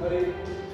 Ready?